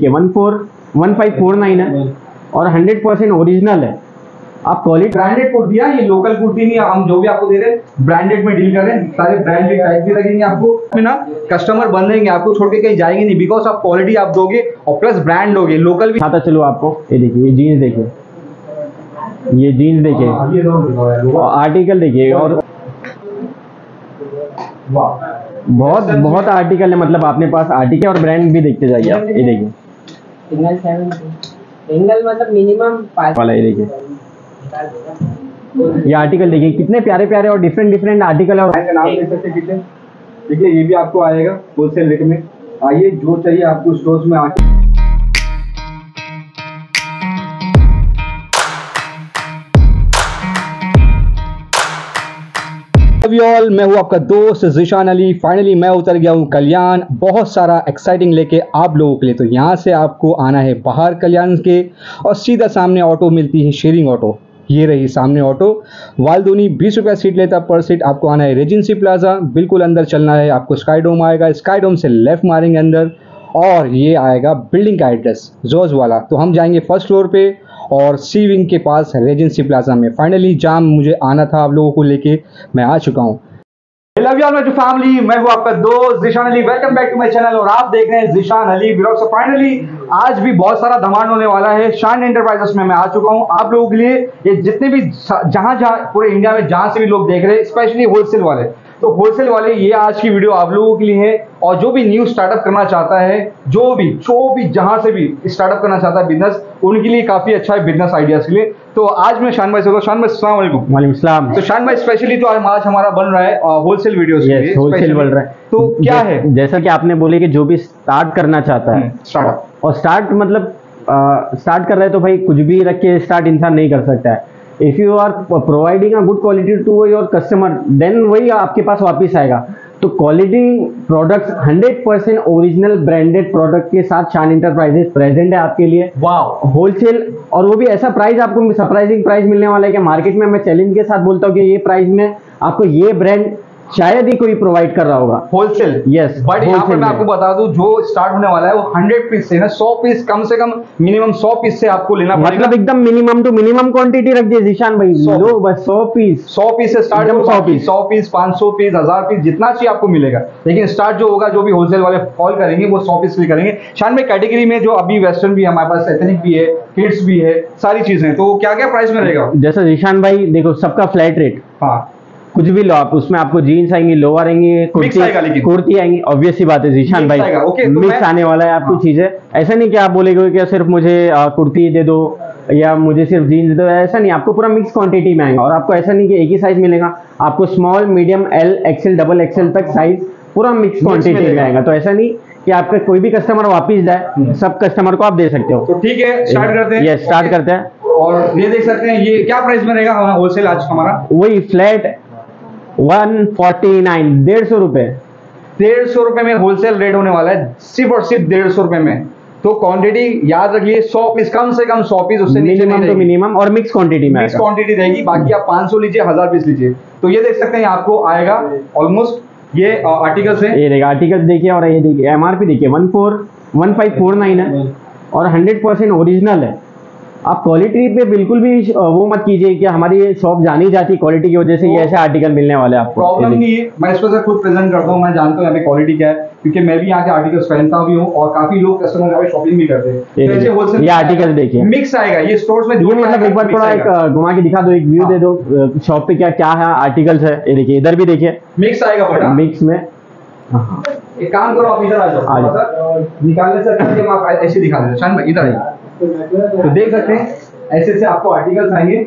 देखिए one four one five four nine है और हंड्रेड परसेंट ओरिजिनल है। आप क्वालिटी ब्रांडेड कुर्ती है ये लोकल कुर्ती नहीं हम जो भी आपको दे रहे हैं ब्रांडेड में डील कर रहे हैं सारे ब्रांडेड टाइप भी लगेंगे आपको। ना कस्टमर बन रहेंगे आपको छोड़ के कहीं जाएँगे नहीं बिकॉज़ आप क्वालिटी आप दोगे और प्लस ब्रांड दोगे लोकल भी दिखाता चलो आपको ये देखिए ये जीन्स देखिए। ये जीन्स देखिए। हाँ, आर्टिकल देखिए और बहुत बहुत आर्टिकल है मतलब आपने पास आर्टिकल और ब्रांड भी देखते जाइए आप ये देखिए। सिंगल सेवन सिंगल मतलब मिनिमम पाँच वाला ये देखिए। ये आर्टिकल देखिए कितने प्यारे प्यारे और डिफरेंट डिफरेंट आर्टिकल और नाम देख सकते कितने। देखिए ये भी आपको आएगा होलसेल रेट में। आइए जो चाहिए आपको स्टोर्स में आके अभी ऑल मैं हूँ आपका दोस्त जिशान अली. फाइनली मैं उतर गया हूँ कल्याण. बहुत सारा एक्साइटिंग लेके आप लोगों के लिए तो यहाँ से आपको आना है बाहर कल्याण के और सीधा सामने ऑटो मिलती है शेयरिंग ऑटो ये रही सामने ऑटो वालदोनी बीस रुपया सीट लेता पर सीट आपको आना है रेजेंसी प्लाजा बिल्कुल अंदर चलना है. आपको स्काई डोम आएगा. स्काई डोम से लेफ़्ट मारेंगे अंदर. और ये आएगा बिल्डिंग का एड्रेस जोज वाला. तो हम जाएँगे फ़र्स्ट फ्लोर पे. और सी विंग के पास रेजेंसी प्लाजा में। फाइनली जाम मुझे आना था, आप लोगों को लेके मैं आ चुका हूँ। फैमिली मैं हूँ आपका दोस्त Zeeshan Ali welcome back to my channel और आप देख रहे हैं जिशान अली ब्लॉग फाइनली आज भी बहुत सारा धमाल होने वाला है। शान एंटरप्राइजेस में मैं आ चुका हूँ। आप लोगों के लिए ये जितने भी जहाँ जहाँ पूरे इंडिया में जहाँ से भी लोग देख रहे हैं स्पेशली होलसेल वाले तो होलसेल वाले ये आज की वीडियो आप लोगों के लिए है और जो भी न्यू स्टार्टअप करना चाहता है जो भी जो भी जहाँ से भी स्टार्टअप करना चाहता है बिज़नेस उनके लिए काफ़ी अच्छा है बिज़नेस आइडियाज़ के लिए। तो आज मैं शान भाई से शान भाई अस्सलाम वालेकुम। सलाम। तो शान भाई स्पेशली तो आज हमारा बन रहा है होलसेल वीडियोस के होलसेल बन रहा है। तो क्या है? जैसा कि आपने बोले कि जो भी स्टार्ट करना चाहता है। स्टार्टअप और स्टार्ट मतलब स्टार्ट कर रहे हैं तो भाई कुछ भी रख के स्टार्ट इंसान नहीं कर सकता है। If you are providing a good quality to your customer then वही आपके पास वापस आएगा। तो quality products 100 percent original branded product के साथ शान इंटरप्राइजेस प्रेजेंट है आपके लिए। वाह होलसेल और वो भी ऐसा प्राइस आपको सरप्राइजिंग प्राइस मिलने वाला है कि मार्केट में मैं चैलेंज के साथ बोलता हूँ कि ये प्राइस में आपको ये ब्रांड शायद ही कोई प्रोवाइड कर रहा होगा। होलसेल यस बट यहाँ पर मैं आपको बता दूँ जो स्टार्ट होने वाला है वो 100 पीस से ना सौ पीस कम से कम मिनिमम 100 पीस से आपको लेना पड़ेगा। मतलब एकदम मिनिमम टू मिनिमम क्वांटिटी रख दिए जीशान भाई। सौ लो बस सौ पीस 100 पीस से स्टार्ट हो 100 100 piece. Piece 100 piece 500 piece 1000 piece जितना चाहिए आपको मिलेगा। लेकिन स्टार्ट जो होगा जो भी होलसेल वाले कॉल करेंगे वो सौ पीस भी करेंगे। शान में कैटेगरी में जो अभी वेस्टर्न भी है हमारे पास एथनिक भी है किड्स भी है सारी चीज़ें तो क्या क्या प्राइस में रहेगा? जैसा जीशान भाई देखो सबका फ्लैट रेट हाँ। कुछ भी लो आप उसमें आपको जीन्स आएँगी लोअर आएँगी कुर्ती कुर्ती आएँगी ऑब्वियस सी बात है जीशान भाई। तो मिक्स आने वाला है आपकी हाँ। चीज़ें। ऐसा नहीं कि आप बोलेगे कि सिर्फ़ मुझे कुर्ती दे दो या मुझे सिर्फ़ जीन्स दो ऐसा नहीं। आपको पूरा मिक्स क्वांटिटी में आएगा। और आपको ऐसा नहीं कि एक ही साइज़ मिलेगा। आपको small medium L XL double XL तक साइज़ पूरा मिक्स क्वांटिटी में आएगा। तो ऐसा नहीं कि आपका कोई भी कस्टमर वापिस जाए हम्म। सब कस्टमर को आप दे सकते हो। तो ठीक है स्टार्ट करते हैं। ये स्टार्ट करते हैं। और ये देख सकते हैं ये क्या प्राइस में रहेगा? होलसेल आज हमारा। वही फ्लैट वन फोर्टी नाइन डेढ़ सौ रुपए। डेढ़ सौ रुपए में होलसेल रेट होने वाला है सिर्फ़ और सिर्फ़ डेढ़ सौ रुपए में। तो क्वांटिटी याद रखिए सौ पीस कम से कम सौ पीस उससे नीचे मिनिमम नहीं तो मिनिमम और मिक्स क्वांटिटी में मिक्स क्वांटिटी रहेगी बाकी आप 500 लीजिए हज़ार पीस लीजिए। तो ये देख सकते हैं आपको आएगा ऑलमोस्ट ये आर्टिकल्स हैं। ये देखिए आर्टिकल देखिए और ये देखिए एमआरपी देखिए one four one five four nine है और हंड्रेड परसेंट ओरिजिनल है। आप क्वालिटी पे बिल्कुल भी वो मत कीजिए कि हमारी शॉप जानी जाती है क्वालिटी की वजह से ये ऐसे आर्टिकल मिलने वाले हैं आपको। प्रॉब्लम नहीं है। मैं इस पर से खुद प्रेजेंट करता हूँ मैं जानता हूँ यहाँ पे क्वालिटी क्या है क्योंकि मैं भी यहाँ के आर्टिकल्स पहनता भी हूँ और काफ़ी लोग कस्टमर यहाँ पे शॉपिंग भी करते हैं। ये तो देखिए, ये article देखिए। मिक्स आएगा ये स्टोर्स में ये मतलब एक बार थोड़ा एक घुमा के दिखा दो एक व्यू हाँ। दे दो शॉप पे क्या क्या है आर्टिकल्स है ये देखिए इधर भी देखिए। मिक्स आएगा मिक्स में। एक काम करो आप इधर आ जाओ। निकालने से आप ऐसे दिखा देते शान भाई इधर आइए तो देख सकते हैं ऐसे ऐसे आपको आर्टिकल्स आएँगे।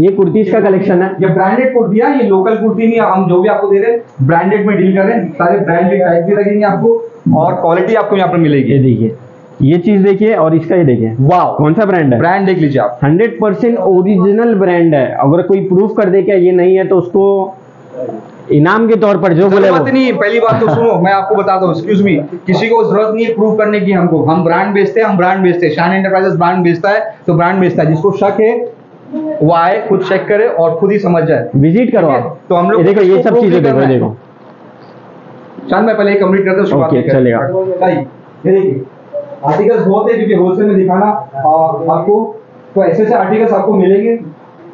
ये कुर्तीज का कलेक्शन है। ये ब्रांडेड कुर्ती है ये लोकल कुर्ती नहीं हम जो भी आपको दे रहे हैं ब्रांडेड में डील कर रहे हैं सारे ब्रांडेड टाइप भी लगेंगे आपको और क्वालिटी आपको यहाँ पर ये मिलेगी देखिए ये चीज़ देखिए और इसका ये देखिए। वाह कौन सा ब्रांड है? ब्रांड देख लीजिए आप। हंड्रेड परसेंट ओरिजिनल ब्रांड है। अगर कोई प्रूफ कर दे क्या ये नहीं है तो उसको इनाम के तौर पर जो बोले वो। ज़रूरत नहीं पहली बात तो सुनो मैं आपको बताता हूँ एक्सक्यूज मी किसी को ज़रूरत नहीं है प्रूव करने की हमको। हम ब्रांड बेचते हैं हम ब्रांड बेचते हैं। शान एंटरप्राइजेस ब्रांड बेचता है तो ब्रांड बेचता है। जिसको शक है वो आए खुद चेक करे और खुद ही समझ जाए। विज़िट करो आप। तो हम लोग देखो ये सब चीज़ें देखो। देखो। शान मैं पहले कंप्लीट करता हूँ ये चलेगा। ये देखिए आर्टिकल्स बहुत है क्योंकि होलसेल में दिखाना आपको तो ऐसे ऐसे आर्टिकल्स आपको मिलेंगे।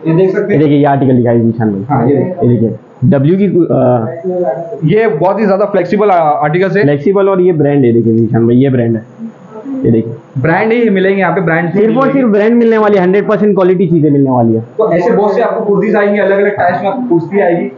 ये देख सकते हैं। देखिए ये आर्टिकल दिखाई हाँ ये देखिए। डब्ल्यू की uh, ये बहुत ही ज़्यादा फ्लेक्सिबल आर्टिकल है फ्लेक्सिबल और ये ब्रांड है देखिए निशान भाई ये ब्रांड है। ये देखिए। ब्रांड ही मिलेंगे यहाँ पे ब्रांड सिर्फ़ और सिर्फ़ ब्रांड मिलने वाली है हंड्रेड परसेंट क्वालिटी चीज़ें मिलने वाली है। तो ऐसे बहुत से आपको कुर्तीज आएँगी अलग अलग टाइप्स में आपको कुर्ती आएगी।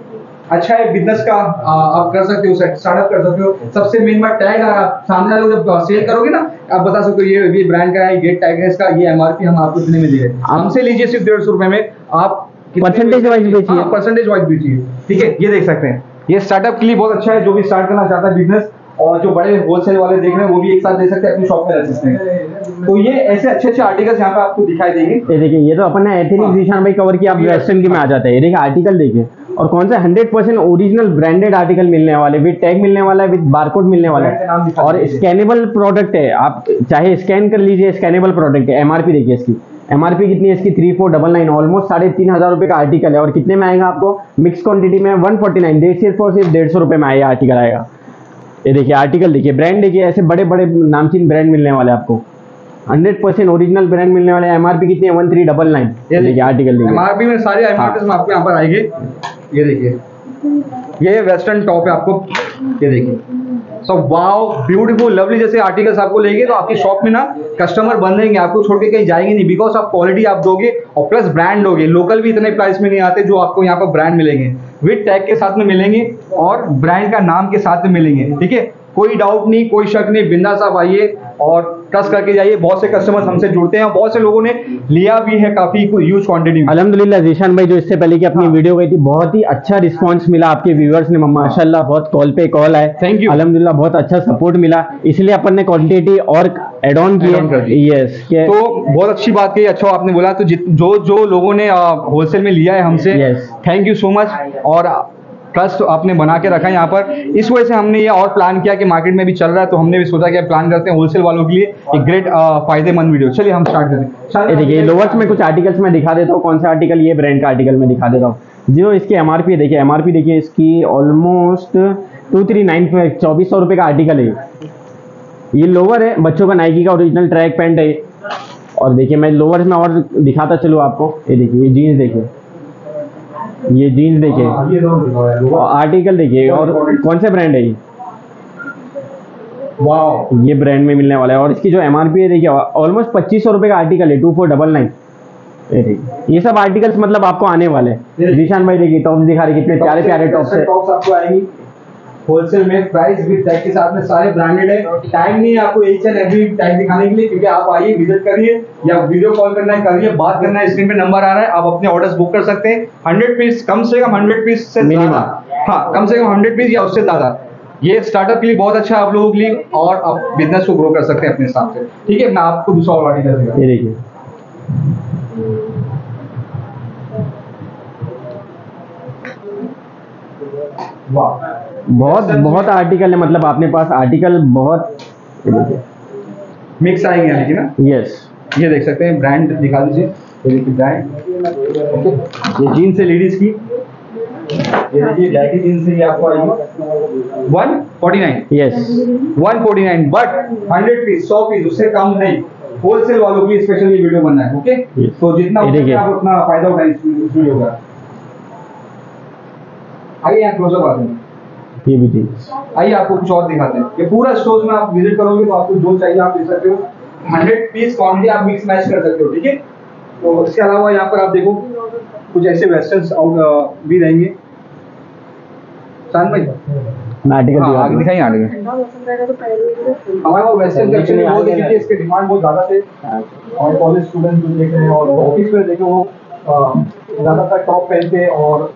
अच्छा है बिज़नेस का आ, आप कर सकते हो स्टार्टअप कर सकते हो। सबसे मेन बात टैग सामने वाले जब सेल करोगे ना आप बता सकते हो ये ये ब्रांड का है ये टैग है इसका ये एमआरपी हम आपको इतने में दे रहे हैं। हमसे लीजिए सिर्फ़ डेढ़ सौ रुपए में आप में- wise बेचिए। हाँ, परसेंटेज वाइज बेचिए। ठीक है ये देख सकते हैं। ये स्टार्टअप के लिए बहुत अच्छा है जो भी स्टार्ट करना चाहता है बिज़नेस और जो बड़े होलसेल वाले देख रहे हैं वो भी एक साथ दे सकते हैं अपनी शॉप में रख सकते हैं। तो ये ऐसे अच्छे अच्छे आर्टिकल्स यहाँ पे आपको दिखाई देंगे। ये देखिए ये तो अपन ने एथनिक। निशान भाई कवर किया आप वेस्टर्न की में आ जाते हैं। ये देखिए आर्टिकल देखिए और कौन सा hundred percent original branded article मिलने वाले विद टैग मिलने वाला है विद बारकोड मिलने वाला है। और। स्कैनेबल प्रोडक्ट है आप चाहे स्कैन कर लीजिए स्कैनेबल प्रोडक्ट है एमआरपी देखिए इसकी। एमआरपी कितनी है इसकी? Three four double nine almost साढ़े तीन हज़ार रुपये का आर्टिकल है। और कितने में आएगा आपको? मिक्स क्वांटिटी में वन फोर्टी नाइन डेढ़ सिर्फ़ और सिर्फ़ डेढ़ सौ रुपये में आएगा आर्टिकल आएगा। ये देखिए आर्टिकल देखिए ब्रांड देखिए ऐसे बड़े बड़े नामचीन ब्रांड मिलने वाले आपको। हंड्रेड परसेंट ओरिजिनल ब्रांड मिलने वाले एमआरपी कितनी है? वन थ्री डबल नाइन ये देखिए आर्टिकल देखिए। एमआरपी में सारे एमआरपी में आपको यहाँ पर आएँगे। ये देखिए। ये वेस्टर्न टॉप है आपको। ये देखिए। सो वाओ ब्यूटीफुल लवली जैसे आर्टिकल्स आपको लेंगे तो आपकी शॉप में ना कस्टमर बन जाएँगे आपको छोड़ के कहीं जाएँगे नहीं बिकॉज़ आप क्वालिटी आप दोगे, और प्लस ब्रांड दोगे लोकल भी इतने प्राइस में नहीं आते जो आपको यहाँ पर ब्रांड मिलेंगे। विथ टैग के साथ में मिलेंगे, और ब्रांड का नाम के साथ में मिलेंगे, ठीक है? कोई डाउट नहीं, कोई शक नहीं बिंदा साहब आइए और ट्रस्ट करके जाइए। बहुत से कस्टमर्स हमसे जुड़ते हैं बहुत से लोगों ने लिया भी है काफ़ी ह्यूज क्वांटिटी में अल्हम्दुलिल्लाह जीशान भाई जो इससे पहले की अपनी हाँ। वीडियो गई थी बहुत ही अच्छा रिस्पांस मिला आपके व्यूअर्स ने। माशाल्लाह बहुत कॉल पे कॉल आए। थैंक यू अल्हम्दुलिल्लाह बहुत अच्छा सपोर्ट मिला। इसलिए अपन ने क्वांटिटी और एड ऑन दी। यस तो बहुत अच्छी बात कही अच्छा आपने बोला। तो जो जो लोगों ने होलसेल में लिया है हमसे. थैंक यू सो मच और ट्रस्ट आपने बना के रखा है यहाँ पर। इस वजह से हमने ये और प्लान किया कि मार्केट में भी चल रहा है तो हमने भी सोचा कि प्लान करते हैं होलसेल वालों के लिए एक ग्रेट फ़ायदेमंद वीडियो चलिए हम स्टार्ट करते हैं। देखिए लोवर्स में कुछ आर्टिकल्स मैं दिखा देता हूँ। कौन सा आर्टिकल ये ब्रांड का आर्टिकल मैं दिखा देता हूँ। जो इसकी एमआरपी देखिए एमआरपी देखिए, इसकी ऑलमोस्ट टू थ्री नाइन चौबीस सौ रुपये का आर्टिकल है। ये। लोवर है, बच्चों का नाइकी का ओरिजिनल ट्रैक पैंट है। और देखिए, मैं लोवर्स में और दिखाता चलूँ आपको। ये देखिए, ये जीन्स देखिए। ये जीन्स देखिए। हाँ, आर्टिकल देखिए और कौन से ब्रांड है ये? वाह ये ब्रांड में मिलने वाला है और इसकी जो एमआरपी है देखिए ऑलमोस्ट पच्चीस सौ रुपये का आर्टिकल है टू फोर डबल नाइन ये सब आर्टिकल्स मतलब आपको आने वाले हैं। जीशान भाई देखिए टॉप्स दिखा रहे कितने प्यारे प्यारे टॉप्स है। टॉप्स आपको आएँगी। होलसेल में प्राइस विद टैग के साथ में सारे ब्रांडेड है। टाइम नहीं है आपको एच एंड एवरी टैग दिखाने के लिए क्योंकि आप आइए विज़िट करिए या वीडियो कॉल करना है करिए बात करना है स्क्रीन पे नंबर आ रहा है आप अपने ऑर्डर्स बुक कर सकते हैं। हंड्रेड पीस कम से कम हंड्रेड पीस से. ज़्यादा। हाँ कम से कम हंड्रेड पीस या उससे ज़्यादा। ये स्टार्टअप के लिए बहुत अच्छा है आप लोगों के लिए और आप बिज़नेस को ग्रो कर सकते हैं अपने हिसाब से। ठीक है मैं आपको दूसरा और आर्टिकल ये देखिए। वाह। बहुत बहुत आर्टिकल है मतलब आपने पास आर्टिकल बहुत मिक्स आएँगे यानी कि ना? यस ये देख सकते हैं ब्रांड दिखा दीजिए। ये देखिए ब्रांड ओके ये जीन्स है लेडीज़ की। ये देखिए जैकी जीन्स है आपको आएगी। One forty nine yes one forty nine but hundred piece सौ पीस उससे कम नहीं। होलसेल वालों के लिए स्पेशल ये वीडियो बनना है ओके Yes. तो जितना। आप उतना फ़ायदा उठाएँ इस इस वीडियो का आइए यहाँ क्लोजअप आते हैं। ये भी जीन्स आइए आपको कुछ और दिखाते हैं। ये पूरा स्टोर में आप विज़िट करोगे तो आपको जो चाहिए आप ले सकते हो। हंड्रेड पीस क्वांटिटी आप मिक्स मैच कर सकते हो ठीक है? तो इसके अलावा यहाँ पर आप देखो कुछ ऐसे वेस्टर्न भी रहेंगे। आर्टिकल हाँ, आगे। दिखाइए आगे। हमारे पास वेस्टर्न में बहुत है इसके डिमांड बहुत ज़्यादा थे। और कॉलेज स्टूडेंट जो देख रहे हैं और ऑफ़िस में देखे वो ज़्यादातर टॉप पहनते हैं और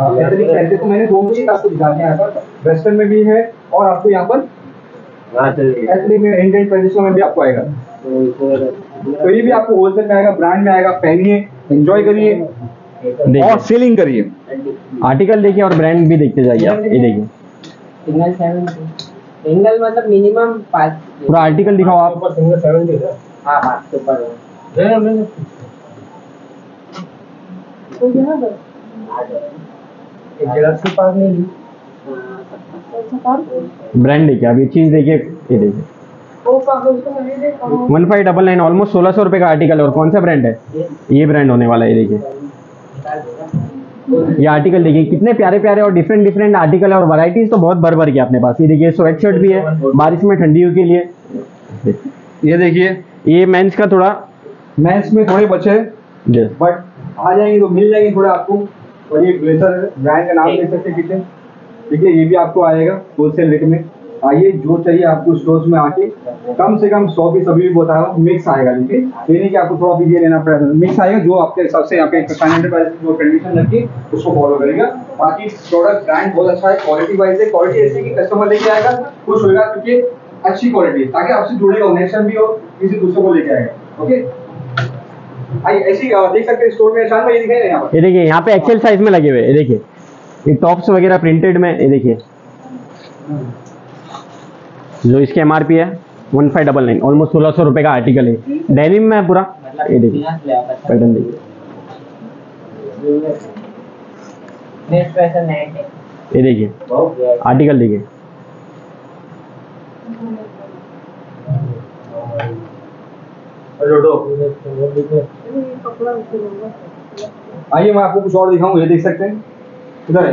एथनिक पहनते तो मैंने दोनों चीज़ आपको दिखा दिया यहाँ वेस्टर्न में भी है और आपको यहाँ पर एथनिक में इंडियन ट्रेडिशनल में भी आपको आएगा। तो ये भी आपको होलसेल में आएगा ब्रांड में आएगा पहनिए एंजॉय करिए और सेलिंग करिए। आर्टिकल देखिए और ब्रांड भी देखते जाइए आप ये देखिए। सिंगल सेवेंटी सिंगल मतलब मिनिमम पाँच पूरा आर्टिकल दिखाओ आप। सिंगल सेवेंटी हाँ? के ऊपर है। ब्रांड देखिए अब ये चीज़ देखिए ये देखिए। One five double nine almost सोलह सौ रुपये का आर्टिकल और कौन सा ब्रांड है? ये ब्रांड होने वाला है ये देखिए। ये आर्टिकल देखिए कितने प्यारे प्यारे और डिफरेंट डिफरेंट आर्टिकल है और वैरायटीज तो बहुत भर भर के अपने पास। ये देखिए स्वेट शर्ट भी है बारिश में ठंडियों के लिए। ये देखिए। ये मेंस का थोड़ा मेंस में थोड़े बचे हैं बट आ जाएँगे तो मिल जाएँगे थोड़े आपको। और ये ब्लेजर ब्रांड का नाम ले सकते हैं कितने? ठीक है ये भी आपको आएगा होलसेल रेट में। आइए जो चाहिए आपको स्टोर्स में आके कम से कम सौ पीस अभी भी बता रहा हूँ मिक्स आएगा ठीक है? ये नहीं कि आपको थोड़ा पीस ये लेना पड़ेगा मिक्स आएगा जो आपके हिसाब से यहाँ प्राइस जो कंडीशन रखी उसको फॉलो करेगा। बाकी प्रोडक्ट ब्रांड बहुत अच्छा है क्वालिटी वाइज है क्वालिटी ऐसी कि कस्टमर लेके आएगा खुश होगा क्योंकि अच्छी क्वालिटी है ताकि आपसे जुड़ेगा नेक्स्ट भी हो किसी दूसरे को लेके आएगा ओके देख सकते हैं स्टोर में शान भाई ये यहाँ पर। ये देखिए यहाँ पे एक्सेल साइज़ में लगे हुए हैं ये देखिए। ये टॉप्स वगैरह प्रिंटेड में ये देखिए। जो इसके MRP है one five double nine almost सोलह सौ रुपये का आर्टिकल है। डेनिम में है पूरा ये देखिए। पैटर्न देखिए। ये देखिए आर्टिकल देखिए। आइए मैं आपको कुछ और दिखाऊँ ये देख सकते हैं। इधर है।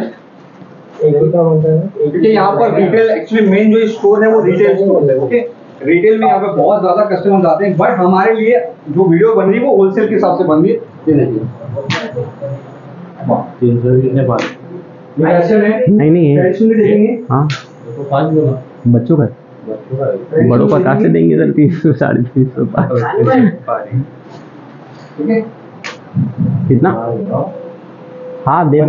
क्योंकि यहाँ पर रिटेल एक्चुअली मेन जो स्टोर है वो रिटेल स्टोर है ओके रिटेल में यहाँ पे बहुत ज़्यादा कस्टमर्स आते हैं बट हमारे लिए जो वीडियो बन रही है वो होलसेल के हिसाब से बन रही है ये देखिए। तीन सौ कितने पास ये फ़ैशन है। नहीं नहीं ये ट्रेडिशनल देखेंगे। हाँ। बच्चों का। बड़ों का कहाँ से देंगे सर तीन सौ साढ़े तीन सौ कितना? हाँ, दे।